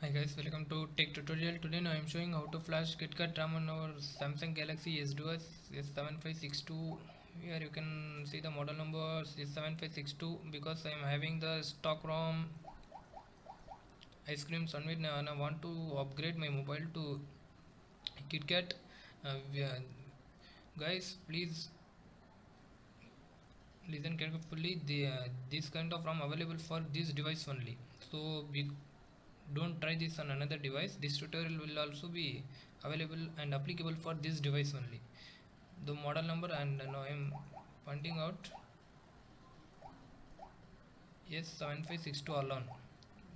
Hi guys, welcome to Tech Tutorial. Today now I am showing how to flash KitKat ROM on our Samsung Galaxy S Duos S7562. Here you can see the model number S7562 because I am having the stock ROM ice cream sandwich and I want to upgrade my mobile to KitKat. Uh, are- guys, please listen carefully. The uh, this kind of ROM available for this device only. So we don't try this on another device. This tutorial will also be available and applicable for this device only. The model number and now i am pointing out. S7562 alone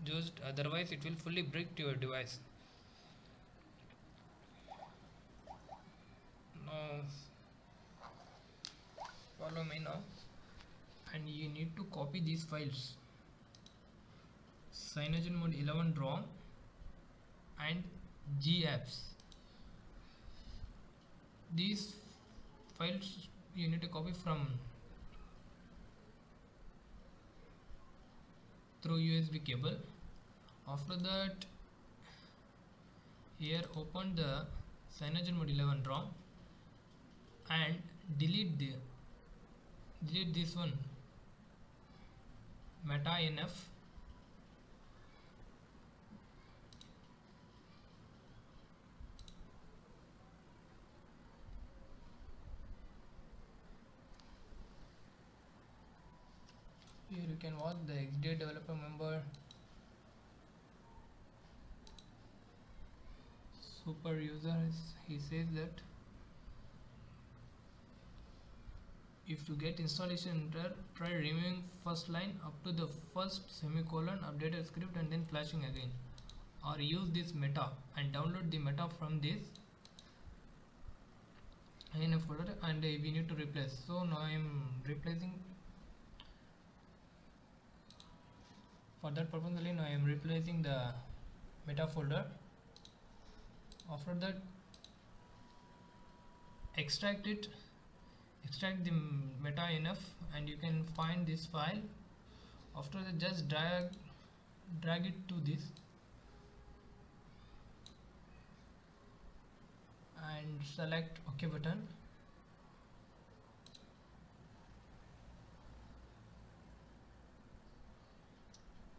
just otherwise it will fully break your device. Now follow me now. And you need to copy these files CyanogenMod 11 ROM and GApps. These files you need to copy from through USB cable. After that, here open the CyanogenMod 11 ROM and delete the delete this one meta nf here you can watch the XDA developer member. Super user is- he says that if you get installation error try removing first line up to the first semicolon updater-script and then flashing again. Or use this meta and download the meta from this in a folder and we need to replace. So now I am replacing for that purpose only now I am replacing the meta folder. After that extract it. Extract the META-INF and you can find this file. After that just drag drag it to this. And select ok button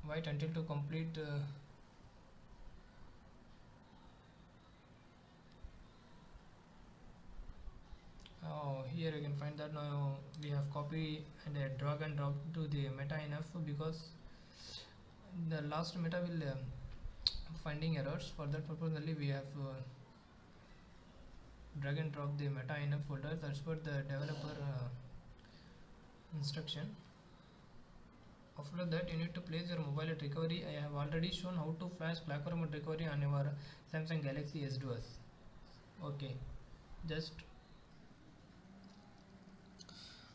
wait until to complete uh, oh here you can find that now we have copy and uh, drag and drop to the META-INF because the last meta will um, finding errors. For that purpose only we have uh, drag and drop the META-INF folder. That's what the developer uh, instruction after that you need to place your mobile at recovery. I have already shown how to flash black mode recovery on your samsung galaxy s duos okay. Just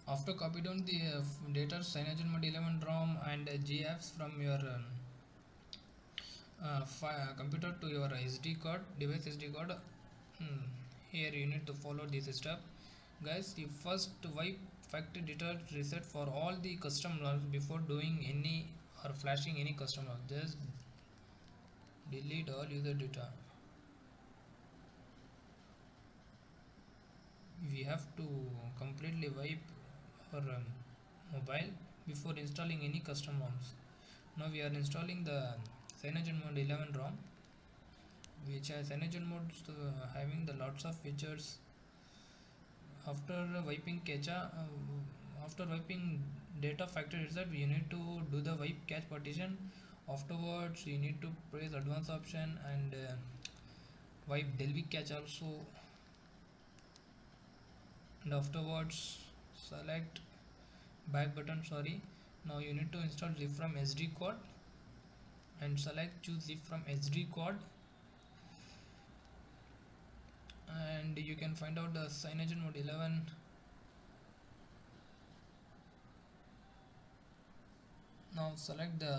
after copy down the uh, data cyanogenmod 11 rom and uh, gapps from your um, uh, computer to your sd card device sd card hmm, here you need to follow this step guys you first wipe factory data reset for all the custom logs before doing any or flashing any custom log just delete all user data. We have to completely wipe our um, mobile before installing any custom ROMs now we are installing the CyanogenMod 11 ROM which has CyanogenMod uh, having the lots of features after wiping cache uh, after wiping data factory reset you need to do the wipe cache partition. Afterwards you need to press advanced option and uh, wipe Dalvik cache also. And afterwards select back button sorry. Now you need to install zip from sd card and select choose zip from sd card and you can find out the cyanogenmod 11 now select the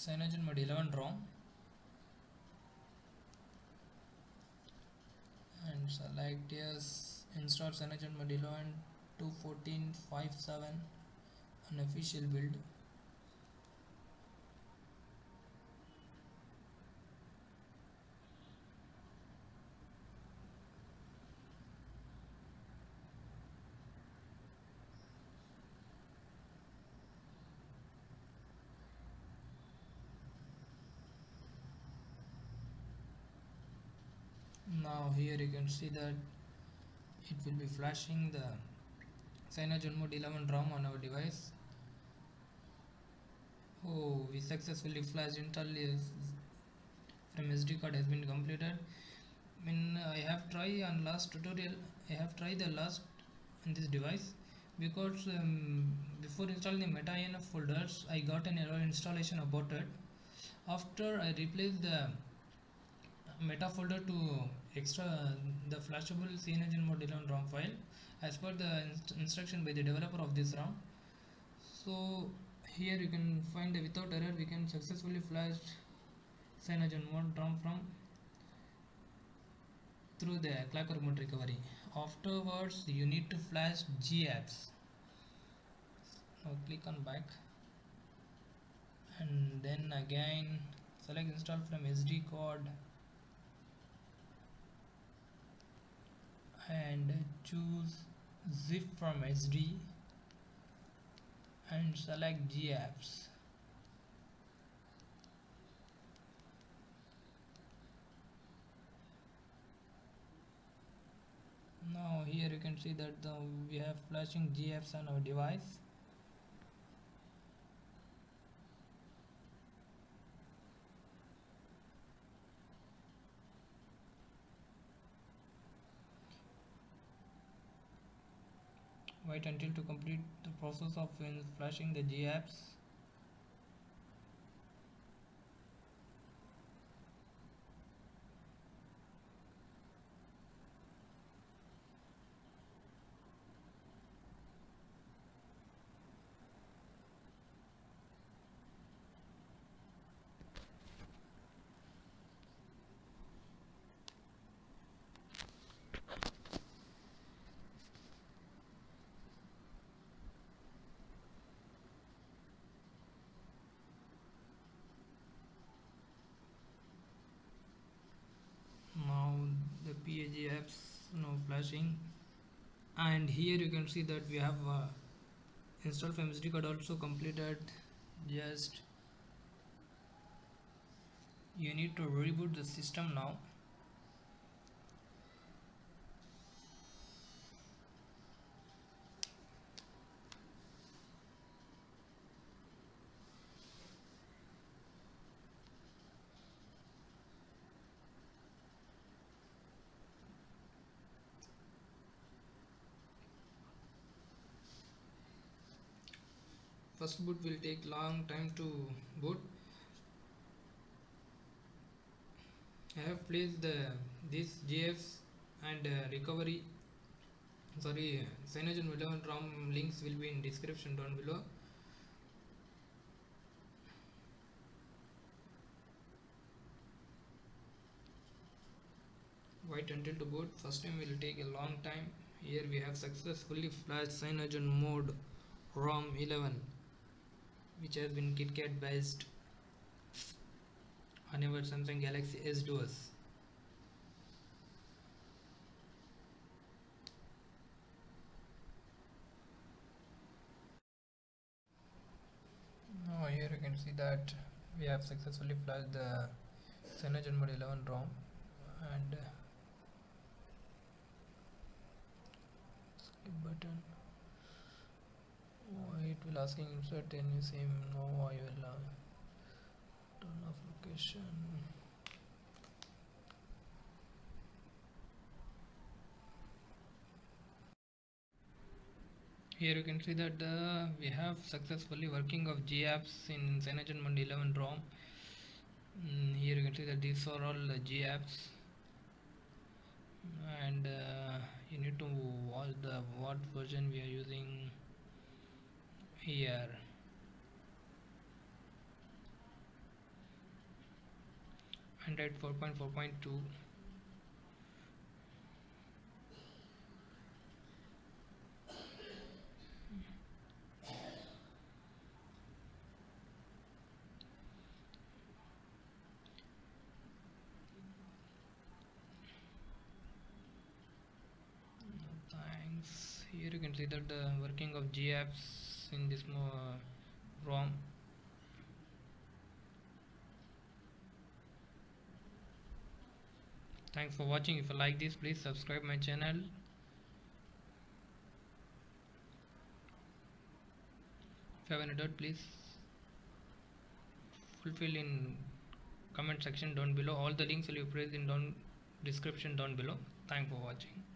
cyanogenmod 11 rom and select yes install cyanogenmod 11 21457 unofficial build now here you can see that it will be flashing the CyanogenMod 11 ROM on our device. Oh we successfully flashed install from SD card has been completed. I mean I have tried on last tutorial I have tried the last in this device because um, before installing the meta-inf folders I got an error installation about it after I replaced the meta folder to extra the flashable CyanogenMod mode 11 ROM file as per the inst instruction by the developer of this ROM. So here you can find that without error we can successfully flash CyanogenMod ROM from through the ClockworkMod recovery. Afterwards you need to flash GApps now click on back. And then again select install from SD card and choose zip from SD and select GApps now here you can see that the, we have flashing GApps on our device wait until to complete the process of flashing the GApps now flashing. And here you can see that we have uh, install from card also completed. Just you need to reboot the system now first boot will take long time to boot. I have placed the this GFs and uh, recovery sorry Cyanogen 11 ROM links will be in description down below. Wait until to boot. First time will take a long time. Here we have successfully flashed Cyanogen mode ROM 11 which has been KitKat based on our Samsung Galaxy S Duos. Now here you can see that we have successfully flashed the CyanogenMod 11 ROM and uh, skip button it will asking insert any sim no I will uh, turn off location. Here you can see that uh, we have successfully working of GApps in CyanogenMod 11 ROM. Mm, here you can see that these are all the GApps and uh, you need to watch the what version we are using here. Android 4.4.2 thanks. Here you can see that the working of GApps in this uh, ROM thanks for watching. If you like this please subscribe my channel. If you have any doubt please fulfill in comment section down below. All the links will be placed in down description down below. Thanks for watching